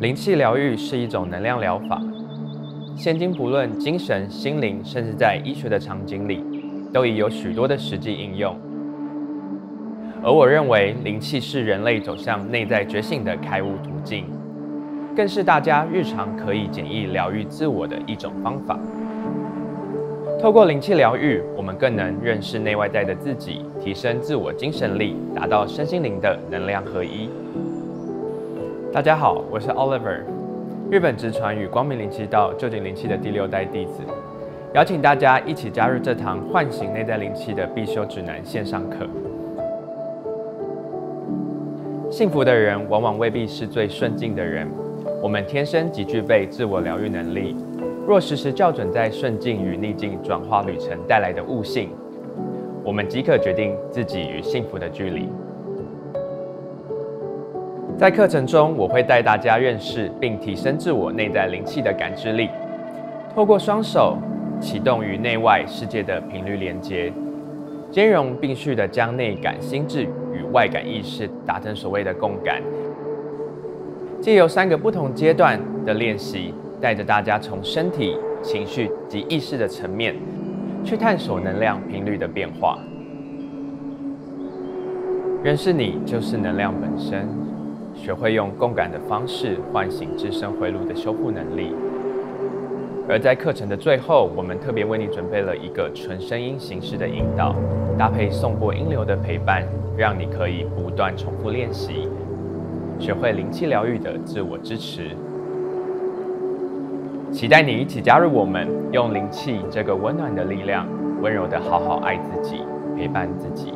灵气疗愈是一种能量疗法，现今不论精神、心灵，甚至在医学的场景里，都已有许多的实际应用。而我认为，灵气是人类走向内在觉醒的开悟途径，更是大家日常可以简易疗愈自我的一种方法。透过灵气疗愈，我们更能认识内外在的自己，提升自我精神力，达到身心灵的能量合一。大家好，我是 Oliver，日本直传与光明灵气道旧井灵气的第六代弟子，邀请大家一起加入这堂唤醒内在灵气的必修指南线上课。幸福的人往往未必是最顺境的人，我们天生即具备自我疗愈能力。若时时校准在顺境与逆境转化旅程带来的悟性，我们即可决定自己与幸福的距离。在课程中，我会带大家认识并提升自我内在灵气的感知力，透过双手启动与内外世界的频率连接，兼容并蓄的将内感心智与外感意识达成所谓的共感，借由三个不同阶段的练习。带着大家从身体、情绪及意识的层面，去探索能量频率的变化。认识你就是能量本身，学会用共感的方式唤醒自身回路的修复能力。而在课程的最后，我们特别为你准备了一个纯声音形式的引导，搭配送过音流的陪伴，让你可以不断重复练习，学会灵气疗愈的自我支持。期待你一起加入我们，用灵气这个温暖的力量，温柔的好好爱自己，陪伴自己。